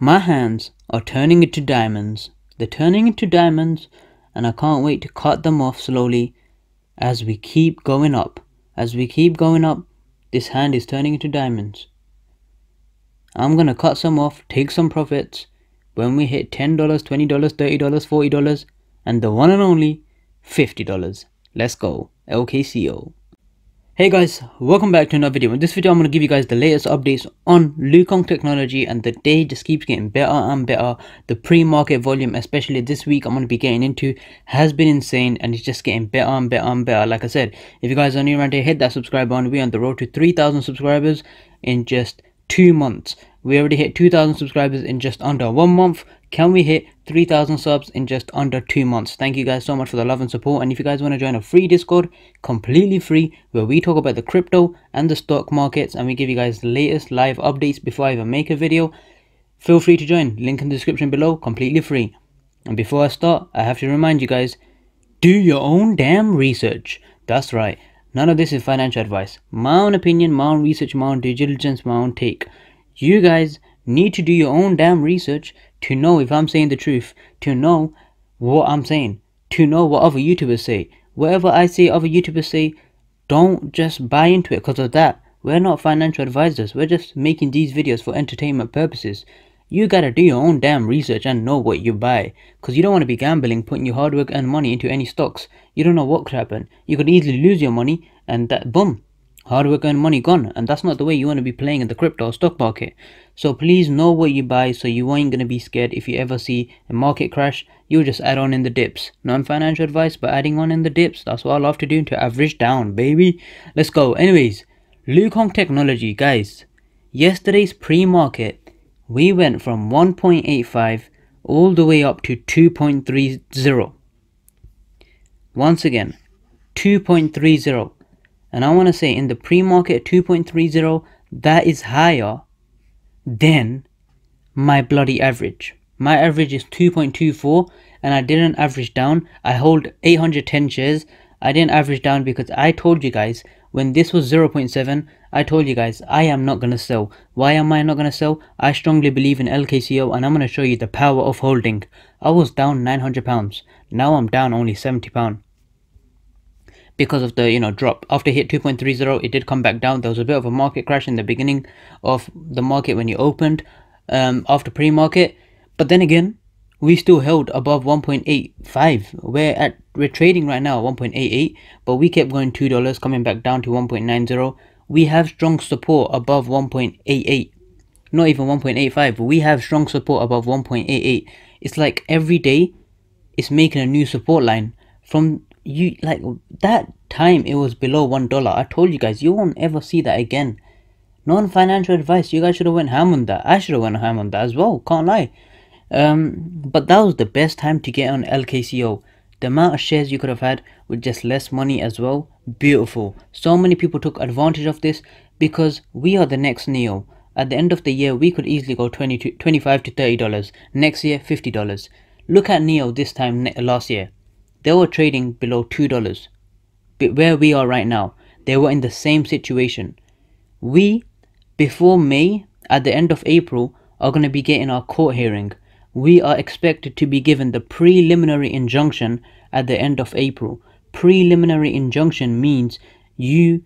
My hands are turning into diamonds. They're turning into diamonds, and I can't wait to cut them off slowly as we keep going up. As we keep going up, this hand is turning into diamonds. I'm gonna cut some off, take some profits when we hit $10, $20, $30, $40, and the one and only $50. Let's go, LKCO. Hey guys, welcome back to another video. In this video, I'm going to give you guys the latest updates on Luokung technology and the day just keeps getting better and better. The pre-market volume, especially this week, I'm going to be getting into has been insane and it's just getting better and better and better. Like I said, if you guys are new around here, hit that subscribe button. We're on the road to 3,000 subscribers in just two months. We already hit 2,000 subscribers in just under one month. Can we hit 3,000 subs in just under two months? Thank you guys so much for the love and support. And if you guys want to join a free Discord, completely free, where we talk about the crypto and the stock markets and we give you guys the latest live updates before I even make a video, feel free to join. Link in the description below, completely free. And before I start, I have to remind you guys, do your own damn research. That's right. None of this is financial advice. My own opinion, my own research, my own due diligence, my own take. You guys need to do your own damn research to know if I'm saying the truth, to know what I'm saying, to know what other YouTubers say. Whatever I say other YouTubers say, don't just buy into it because of that. We're not financial advisors. We're just making these videos for entertainment purposes. You gotta do your own damn research and know what you buy. Because you don't want to be gambling, putting your hard work and money into any stocks. You don't know what could happen. You could easily lose your money and that, boom, hard work and money gone and that's not the way you want to be playing in the crypto stock market so please know what you buy so you ain't gonna be scared if you ever see a market crash. You just add on in the dips. Non-financial advice but adding on in the dips. That's what i love to do to average down baby. Let's go. Anyways Luokung technology guys. Yesterday's pre-market we went from 1.85 all the way up to 2.30 once again 2.30 and I want to say in the pre-market 2.30 that is higher than my bloody average. My average is 2.24 and I didn't average down. I hold 810 shares. I didn't average down because I told you guys when this was 0.7 I told you guys I am not gonna sell. Why am I not gonna sell? I strongly believe in LKCO and I'm gonna show you the power of holding. I was down 900 pounds. Now I'm down only 70 pound because of the you know drop. After hit 2.30 it did come back down. There was a bit of a market crash in the beginning of the market when you opened um, after pre-market. But then again we still held above 1.85 we're at we're trading right now at 1.88 but we kept going two dollars coming back down to 1.90 we have strong support above 1.88 not even 1.85 we have strong support above 1.88 it's like every day it's making a new support line from you like that time it was below one dollar. I told you guys you won't ever see that again. Non-financial advice you guys should have went ham on that. I should have went ham on that as well can't lie. Um but that was the best time to get on lkco the amount of shares you could have had with just less money as well beautiful. So many people took advantage of this because we are the next NIO. At the end of the year we could easily go 20 to 25 to 30 dollars. Next year 50 dollars. Look at NIO this time last year they were trading below $2. But where we are right now, they were in the same situation. We, before May, at the end of April, are going to be getting our court hearing. We are expected to be given the preliminary injunction at the end of April. Preliminary injunction means you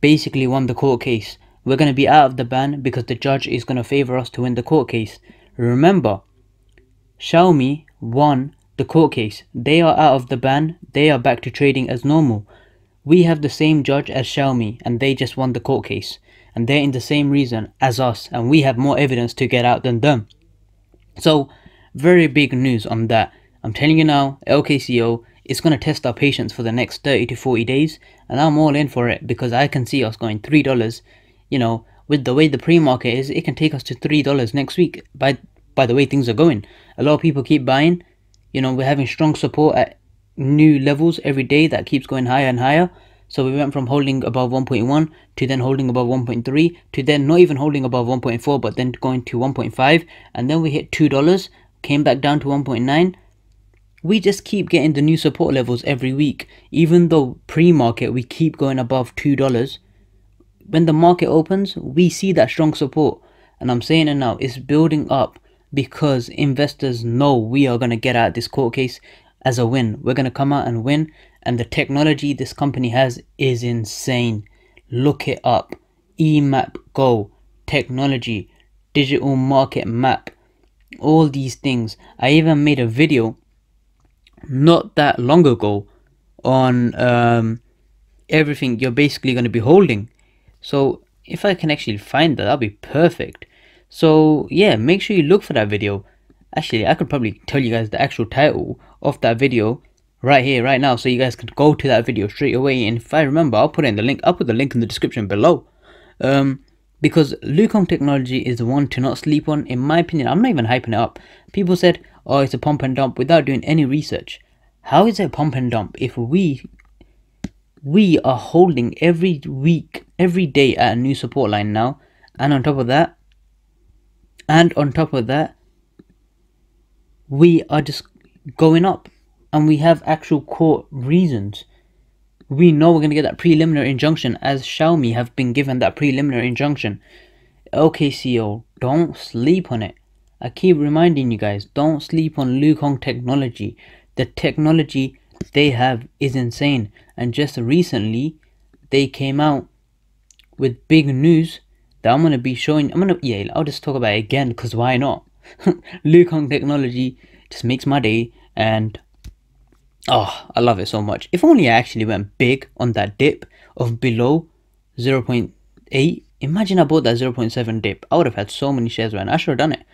basically won the court case. We're going to be out of the ban because the judge is going to favor us to win the court case. Remember, Xiaomi won the court case. They are out of the ban, they are back to trading as normal. We have the same judge as Xiaomi and they just won the court case. And they're in the same reason as us and we have more evidence to get out than them. So, very big news on that. I'm telling you now, LKCO is going to test our patience for the next 30 to 40 days and I'm all in for it because I can see us going $3. You know, with the way the pre-market is, it can take us to $3 next week by by the way things are going. A lot of people keep buying you know, we're having strong support at new levels every day that keeps going higher and higher. So we went from holding above 1.1 to then holding above 1.3 to then not even holding above 1.4 but then going to 1.5 and then we hit $2, came back down to 1.9. We just keep getting the new support levels every week. Even though pre-market we keep going above $2. When the market opens, we see that strong support. And I'm saying it now, it's building up because investors know we are going to get out this court case as a win. We're going to come out and win. And the technology this company has is insane. Look it up. EMAP Go, technology, digital market map, all these things. I even made a video not that long ago on um, everything you're basically going to be holding. So if I can actually find that, that'll be perfect. So yeah, make sure you look for that video. Actually, I could probably tell you guys the actual title of that video right here, right now, so you guys can go to that video straight away. And if I remember, I'll put in the link. I'll put the link in the description below. Um, because Luokung technology is the one to not sleep on. In my opinion, I'm not even hyping it up. People said, "Oh, it's a pump and dump," without doing any research. How is it pump and dump if we we are holding every week, every day at a new support line now, and on top of that, and on top of that, we are just going up and we have actual court reasons. We know we're going to get that preliminary injunction as Xiaomi have been given that preliminary injunction. LKCO, don't sleep on it. I keep reminding you guys, don't sleep on Luokung technology. The technology they have is insane. And just recently, they came out with big news that I'm gonna be showing. I'm gonna yeah, I'll just talk about it again because why not? Luokung technology just makes my day, and oh, I love it so much. If only I actually went big on that dip of below 0.8. Imagine I bought that 0.7 dip. I would have had so many shares right I should have done it.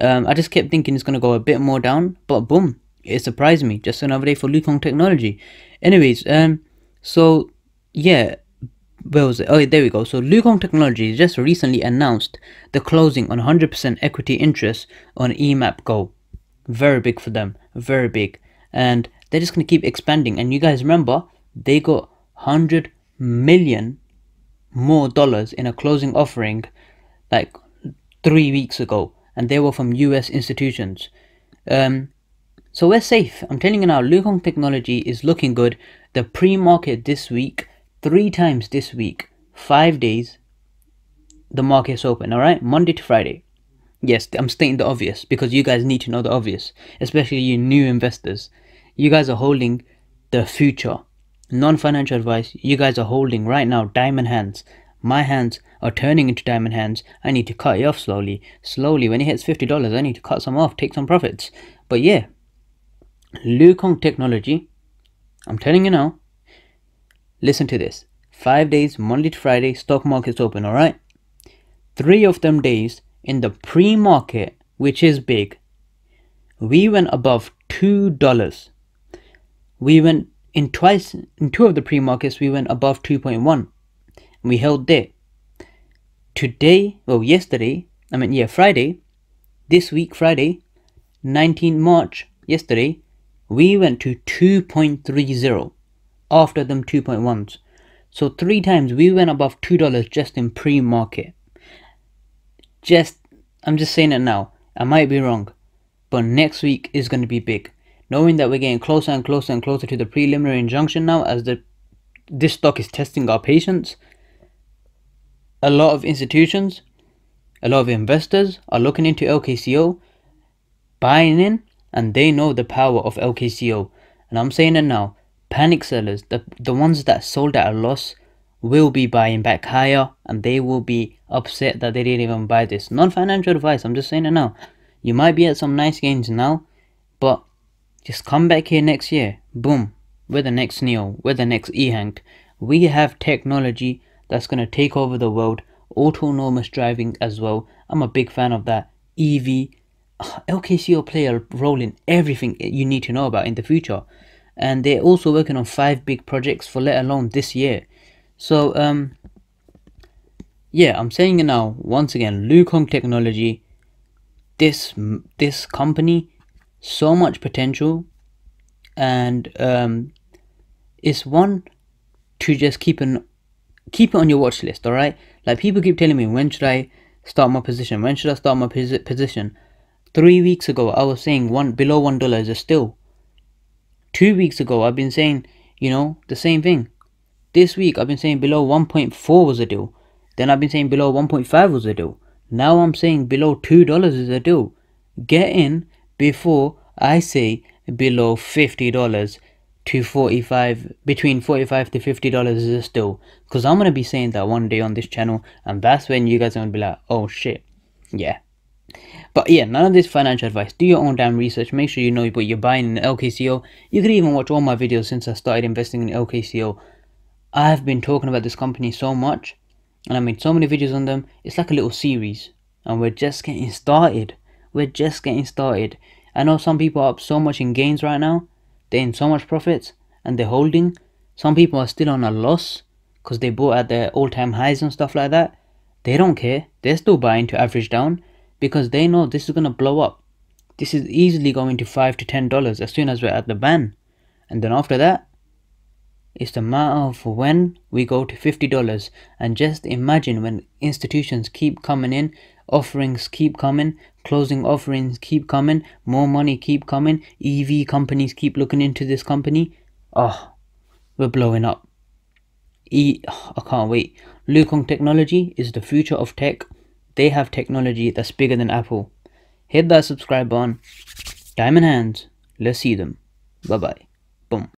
Um, I just kept thinking it's gonna go a bit more down, but boom, it surprised me. Just another day for Luokung technology. Anyways, um, so yeah, where was it? Oh, there we go. So Luokung Technology just recently announced the closing on 100% equity interest on EMAP Go. Very big for them, very big, and they're just gonna keep expanding. And you guys remember they got 100 million more dollars in a closing offering, like three weeks ago, and they were from U.S. institutions. Um, so we're safe. I'm telling you now, Luokung Technology is looking good. The pre-market this week, three times this week, five days, the market's open, alright? Monday to Friday. Yes, I'm stating the obvious because you guys need to know the obvious, especially you new investors. You guys are holding the future. Non-financial advice, you guys are holding right now diamond hands. My hands are turning into diamond hands. I need to cut it off slowly. Slowly, when it hits $50, I need to cut some off, take some profits. But yeah, Luokung Technology, I'm telling you now, listen to this. Five days, Monday to Friday, stock market's open, alright? Three of them days in the pre-market, which is big, we went above $2. We went in twice, in two of the pre-markets, we went above 2.1. We held there. Today, well, yesterday, I mean, yeah, Friday, this week, Friday, 19 March, yesterday, we went to 2.30 after them 2.1s. So three times we went above $2 just in pre-market. Just, I'm just saying it now. I might be wrong. But next week is going to be big. Knowing that we're getting closer and closer and closer to the preliminary injunction now as the this stock is testing our patience. A lot of institutions, a lot of investors are looking into LKCO, buying in and they know the power of LKCO. And I'm saying it now, panic sellers, the, the ones that sold at a loss, will be buying back higher and they will be upset that they didn't even buy this. Non-financial advice, I'm just saying it now. You might be at some nice gains now, but just come back here next year. Boom. We're the next NIO. We're the next EHang. We have technology that's going to take over the world. Autonomous driving as well. I'm a big fan of that. EV LKCO play a role in everything you need to know about in the future. And they're also working on five big projects for let alone this year. So, um, yeah, I'm saying it now, once again, Luokung Technology, this, this company, so much potential, and, um, it's one to just keep an, keep it on your watch list, alright? Like, people keep telling me, when should I start my position? When should I start my position? Three weeks ago, I was saying one below one dollar is a still. Two weeks ago, I've been saying, you know, the same thing. This week, I've been saying below 1.4 was a deal. Then I've been saying below 1.5 was a deal. Now I'm saying below $2 is a deal. get in before I say below $50 to 45 between 45 to 50 dollars is a still because i'm gonna be saying that one day on this channel and that's when you guys are gonna be like oh shit yeah but yeah none of this financial advice. Do your own damn research. Make sure you know what you're buying in lkco you can even watch all my videos since i started investing in lkco i've been talking about this company so much and i made so many videos on them. It's like a little series and we're just getting started. We're just getting started. I know some people are up so much in gains right now. They're in so much profits and they're holding. Some people are still on a loss because they bought at their all-time highs and stuff like that. They don't care. They're still buying to average down because they know this is going to blow up. This is easily going to 5 to $10 as soon as we're at the ban. And then after that, it's the matter of when we go to $50. And just imagine when institutions keep coming in offerings keep coming closing offerings keep coming more money keep coming ev companies keep looking into this company oh we're blowing up e oh, i can't wait Luokung technology is the future of tech they have technology that's bigger than apple. Hit that subscribe button. Diamond hands. Let's see them. Bye bye boom